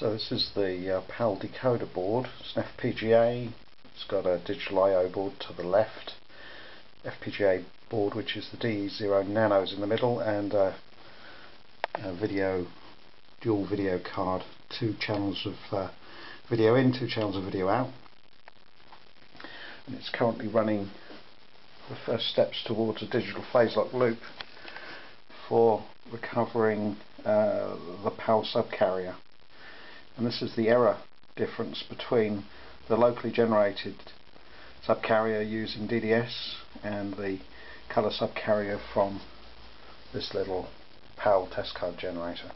So this is the uh, PAL decoder board. It's an FPGA. It's got a digital I.O. board to the left. FPGA board which is the DE0 Nanos in the middle and a, a video, dual video card. Two channels of uh, video in, two channels of video out. And it's currently running the first steps towards a digital phase lock loop for recovering uh, the PAL subcarrier and this is the error difference between the locally generated subcarrier using DDS and the colour subcarrier from this little PAL test card generator.